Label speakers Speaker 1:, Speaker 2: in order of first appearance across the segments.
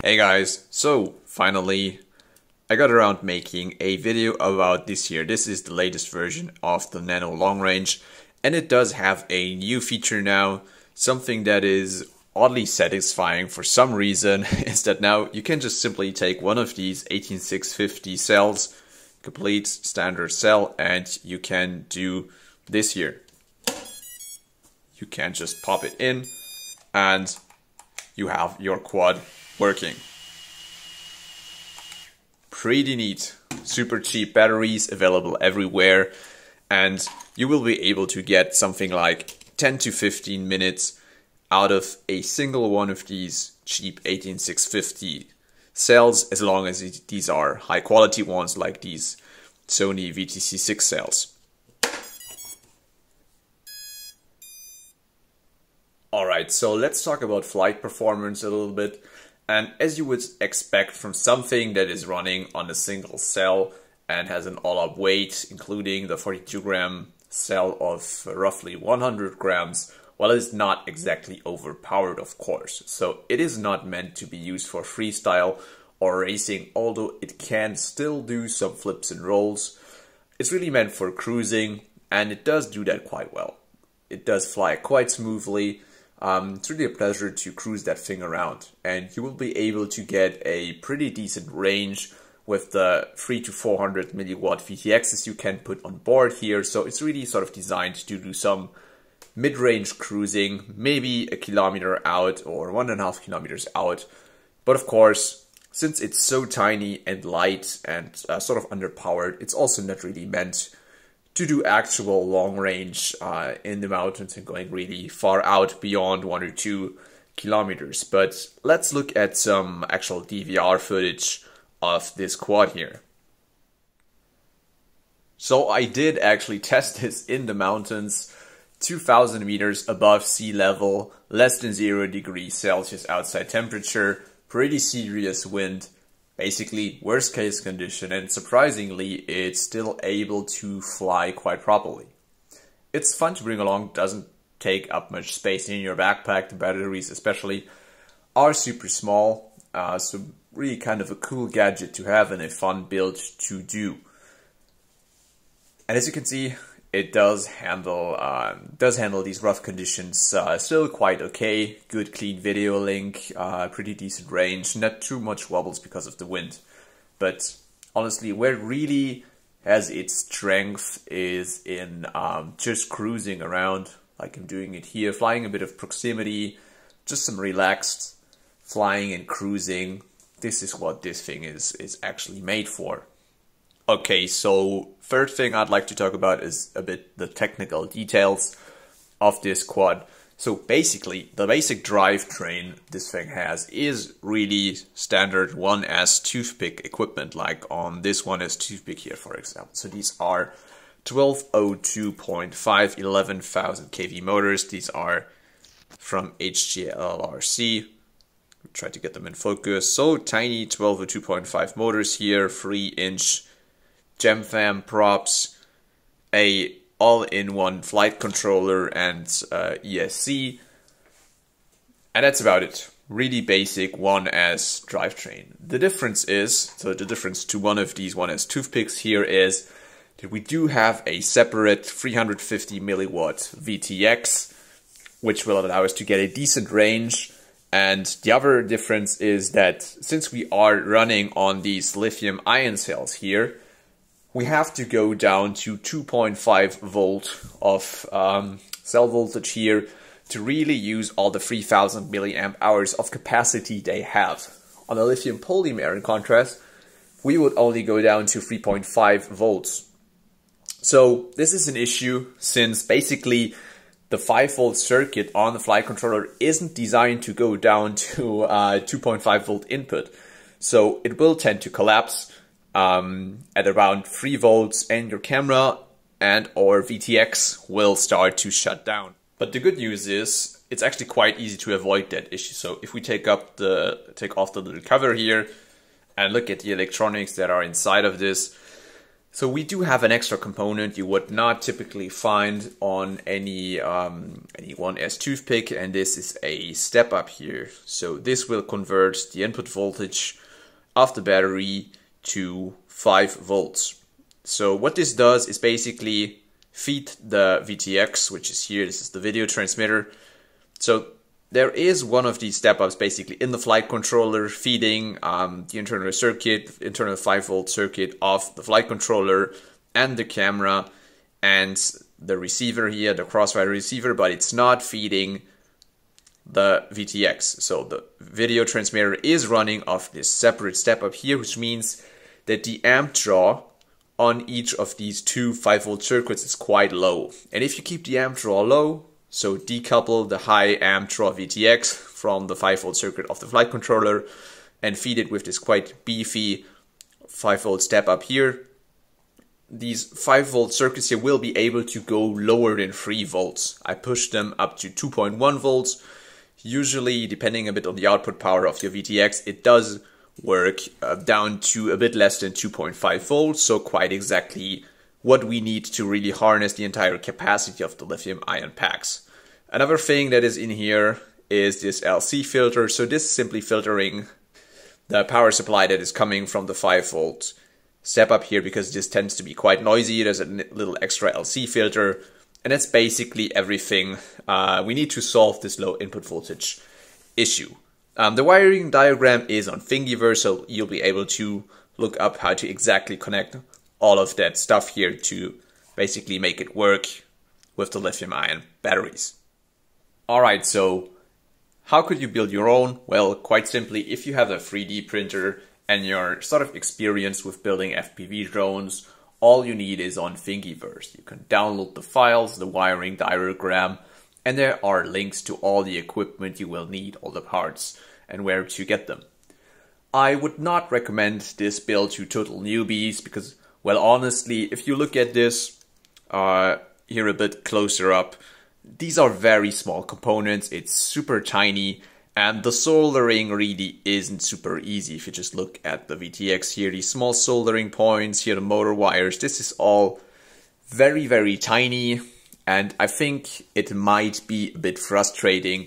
Speaker 1: Hey guys, so finally I got around making a video about this here. This is the latest version of the Nano Long Range and it does have a new feature now, something that is oddly satisfying for some reason is that now you can just simply take one of these 18650 cells, complete standard cell, and you can do this here. You can just pop it in and you have your quad working. Pretty neat. Super cheap batteries available everywhere and you will be able to get something like 10 to 15 minutes out of a single one of these cheap 18650 cells as long as these are high quality ones like these Sony VTC6 cells. Alright, so let's talk about flight performance a little bit. And as you would expect from something that is running on a single cell and has an all-up weight, including the 42 gram cell of roughly 100 grams, well, it's not exactly overpowered, of course. So it is not meant to be used for freestyle or racing, although it can still do some flips and rolls. It's really meant for cruising, and it does do that quite well. It does fly quite smoothly, um, it's really a pleasure to cruise that thing around and you will be able to get a pretty decent range with the 3 to 400 milliwatt VTXs you can put on board here. So it's really sort of designed to do some mid-range cruising, maybe a kilometer out or one and a half kilometers out. But of course, since it's so tiny and light and uh, sort of underpowered, it's also not really meant to do actual long range uh, in the mountains and going really far out beyond one or two kilometers. But let's look at some actual DVR footage of this quad here. So I did actually test this in the mountains, 2000 meters above sea level, less than 0 degrees Celsius outside temperature, pretty serious wind, basically worst case condition and surprisingly it's still able to fly quite properly. It's fun to bring along, doesn't take up much space in your backpack, the batteries especially are super small, uh, so really kind of a cool gadget to have and a fun build to do. And as you can see, it does handle um, does handle these rough conditions uh, still quite okay. Good clean video link, uh, pretty decent range, not too much wobbles because of the wind. But honestly, where it really has its strength is in um, just cruising around, like I'm doing it here, flying a bit of proximity, just some relaxed flying and cruising. This is what this thing is is actually made for. Okay, so first thing I'd like to talk about is a bit the technical details of this quad. So basically, the basic drivetrain this thing has is really standard 1S toothpick equipment, like on this 1S toothpick here, for example. So these are 1202.5 11,000 kV motors. These are from HGLRC. Try to get them in focus. So tiny 1202.5 motors here, 3 inch Gemfan props, a all-in-one flight controller and uh, ESC, and that's about it. Really basic 1S drivetrain. The difference is, so the difference to one of these 1S toothpicks here is that we do have a separate 350 milliwatt VTX, which will allow us to get a decent range. And the other difference is that since we are running on these lithium ion cells here, we have to go down to 2.5 volt of um, cell voltage here to really use all the 3000 milliamp hours of capacity they have. On a lithium polymer, in contrast, we would only go down to 3.5 volts. So this is an issue since basically the 5 volt circuit on the flight controller isn't designed to go down to uh, 2.5 volt input. So it will tend to collapse um, at around 3 volts and your camera and or VTX will start to shut down. But the good news is it's actually quite easy to avoid that issue. So if we take up the take off the little cover here and look at the electronics that are inside of this, So we do have an extra component you would not typically find on any um, any 1S toothpick and this is a step up here. So this will convert the input voltage of the battery to 5 volts. So what this does is basically feed the VTX, which is here, this is the video transmitter. So there is one of these step-ups basically in the flight controller feeding um, the internal circuit, internal 5 volt circuit of the flight controller and the camera and the receiver here, the crossfire receiver, but it's not feeding the VTX. So the video transmitter is running off this separate step up here, which means that the amp draw on each of these two 5 volt circuits is quite low. And if you keep the amp draw low, so decouple the high amp draw VTX from the 5 volt circuit of the flight controller and feed it with this quite beefy 5 volt step up here. These 5 volt circuits here will be able to go lower than 3 volts. I pushed them up to 2.1 volts. Usually, depending a bit on the output power of your VTX, it does work uh, down to a bit less than 2.5 volts, so quite exactly what we need to really harness the entire capacity of the lithium ion packs. Another thing that is in here is this LC filter. So this is simply filtering the power supply that is coming from the 5 volt step up here because this tends to be quite noisy. There's a little extra LC filter and that's basically everything. Uh, we need to solve this low input voltage issue. Um, the wiring diagram is on Thingiverse, so you'll be able to look up how to exactly connect all of that stuff here to basically make it work with the lithium ion batteries. Alright, so how could you build your own? Well, quite simply, if you have a 3D printer and you're sort of experienced with building FPV drones, all you need is on Thingiverse. You can download the files, the wiring diagram, and there are links to all the equipment you will need, all the parts, and where to get them. I would not recommend this build to total newbies because well, honestly, if you look at this uh, here a bit closer up, these are very small components. It's super tiny and the soldering really isn't super easy if you just look at the VTX here, these small soldering points, here the motor wires, this is all very, very tiny and I think it might be a bit frustrating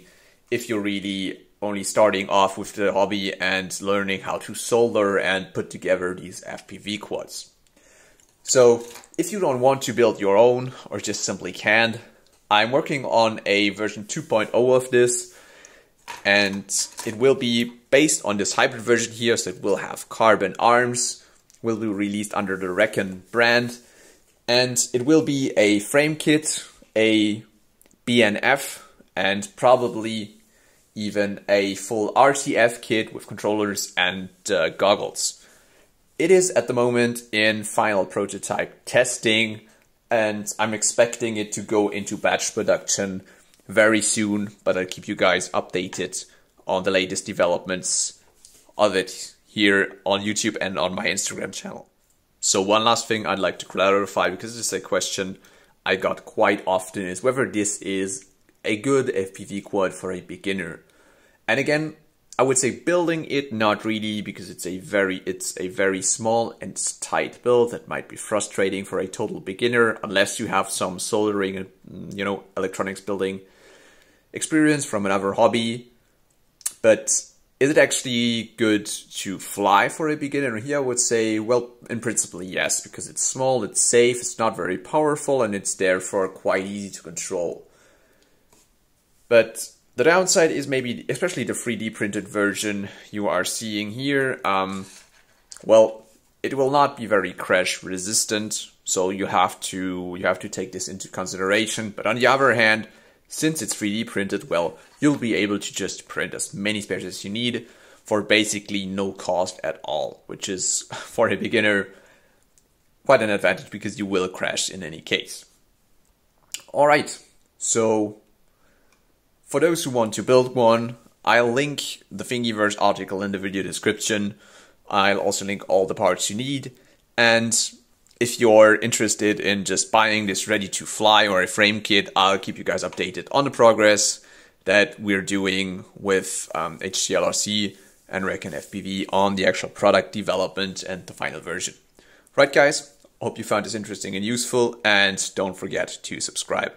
Speaker 1: if you're really only starting off with the hobby and learning how to solder and put together these FPV quads. So if you don't want to build your own or just simply can't, I'm working on a version 2.0 of this and it will be based on this hybrid version here, so it will have carbon arms, will be released under the Rekon brand, and it will be a frame kit, a BNF, and probably even a full RTF kit with controllers and uh, goggles. It is at the moment in final prototype testing and I'm expecting it to go into batch production very soon, but I'll keep you guys updated on the latest developments of it here on YouTube and on my Instagram channel. So one last thing I'd like to clarify because it's a question I got quite often is whether this is a good FPV quad for a beginner. And again, I would say building it, not really, because it's a very it's a very small and tight build that might be frustrating for a total beginner unless you have some soldering you know electronics building experience from another hobby. But is it actually good to fly for a beginner? Here I would say, well, in principle, yes, because it's small, it's safe, it's not very powerful, and it's therefore quite easy to control. But the downside is maybe, especially the 3D printed version you are seeing here, um, well, it will not be very crash resistant, so you have to you have to take this into consideration. But on the other hand, since it's 3D printed, well, you'll be able to just print as many spares as you need for basically no cost at all, which is for a beginner quite an advantage because you will crash in any case. All right, so for those who want to build one, I'll link the Thingiverse article in the video description. I'll also link all the parts you need. And if you're interested in just buying this ready to fly or a frame kit, I'll keep you guys updated on the progress that we're doing with um, HGLRC and Rekon FPV on the actual product development and the final version. Right guys, Hope you found this interesting and useful, and don't forget to subscribe.